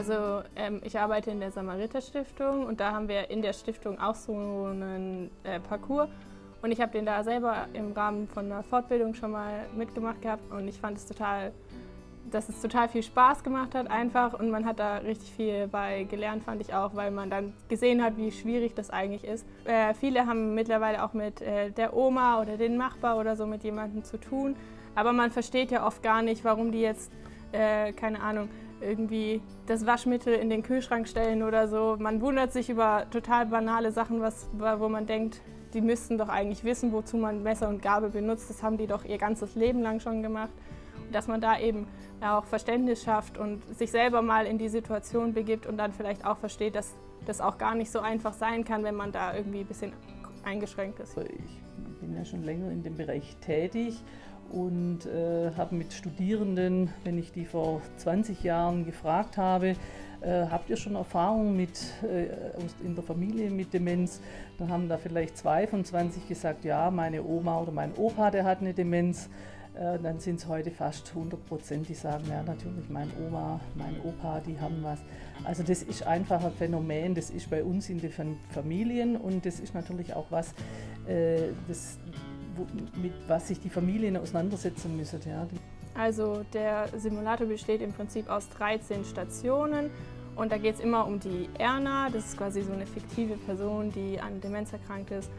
Also ähm, ich arbeite in der Samariter Stiftung und da haben wir in der Stiftung auch so einen äh, Parcours. Und ich habe den da selber im Rahmen von einer Fortbildung schon mal mitgemacht gehabt und ich fand es total, dass es total viel Spaß gemacht hat einfach. Und man hat da richtig viel bei gelernt, fand ich auch, weil man dann gesehen hat, wie schwierig das eigentlich ist. Äh, viele haben mittlerweile auch mit äh, der Oma oder den Nachbar oder so mit jemandem zu tun, aber man versteht ja oft gar nicht, warum die jetzt, äh, keine Ahnung, irgendwie das Waschmittel in den Kühlschrank stellen oder so. Man wundert sich über total banale Sachen, was, wo man denkt, die müssten doch eigentlich wissen, wozu man Messer und Gabel benutzt. Das haben die doch ihr ganzes Leben lang schon gemacht. Dass man da eben auch Verständnis schafft und sich selber mal in die Situation begibt und dann vielleicht auch versteht, dass das auch gar nicht so einfach sein kann, wenn man da irgendwie ein bisschen eingeschränkt ist. Ich bin ja schon länger in dem Bereich tätig und äh, habe mit Studierenden, wenn ich die vor 20 Jahren gefragt habe, äh, habt ihr schon Erfahrung mit, äh, in der Familie mit Demenz? Dann haben da vielleicht zwei von 20 gesagt, ja, meine Oma oder mein Opa, der hat eine Demenz. Äh, dann sind es heute fast 100 Prozent, die sagen, ja natürlich, meine Oma, mein Opa, die haben was. Also das ist einfach ein Phänomen, das ist bei uns in den Familien und das ist natürlich auch was, äh, das mit was sich die Familien auseinandersetzen müssen. Ja. Also der Simulator besteht im Prinzip aus 13 Stationen und da geht es immer um die Erna, das ist quasi so eine fiktive Person, die an Demenz erkrankt ist.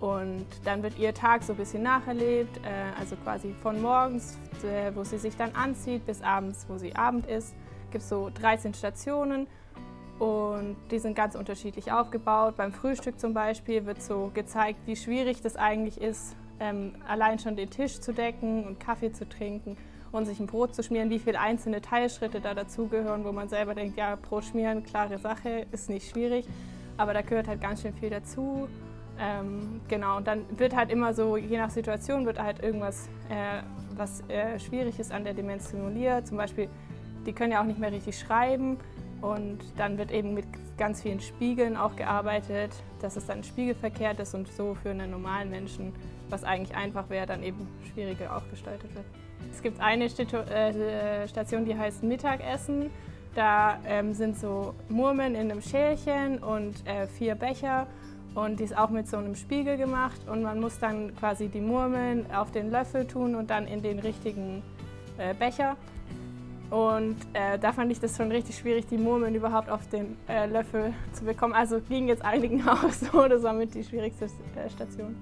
Und dann wird ihr Tag so ein bisschen nacherlebt, äh, also quasi von morgens, äh, wo sie sich dann anzieht, bis abends, wo sie Abend ist. Es gibt so 13 Stationen und die sind ganz unterschiedlich aufgebaut. Beim Frühstück zum Beispiel wird so gezeigt, wie schwierig das eigentlich ist, ähm, allein schon den Tisch zu decken und Kaffee zu trinken und sich ein Brot zu schmieren, wie viele einzelne Teilschritte da dazugehören, wo man selber denkt, ja, Brot schmieren, klare Sache, ist nicht schwierig, aber da gehört halt ganz schön viel dazu. Ähm, genau, und dann wird halt immer so, je nach Situation wird halt irgendwas, äh, was äh, schwierig ist an der Demenz simuliert. Zum Beispiel, die können ja auch nicht mehr richtig schreiben und dann wird eben mit ganz vielen Spiegeln auch gearbeitet, dass es dann spiegelverkehrt ist und so für einen normalen Menschen, was eigentlich einfach wäre, dann eben schwieriger auch gestaltet wird. Es gibt eine äh, Station, die heißt Mittagessen. Da ähm, sind so Murmeln in einem Schälchen und äh, vier Becher und die ist auch mit so einem Spiegel gemacht und man muss dann quasi die Murmeln auf den Löffel tun und dann in den richtigen äh, Becher. Und äh, da fand ich das schon richtig schwierig, die Murmeln überhaupt auf den äh, Löffel zu bekommen. Also ging jetzt einigen auch so, das war mit die schwierigste äh, Station.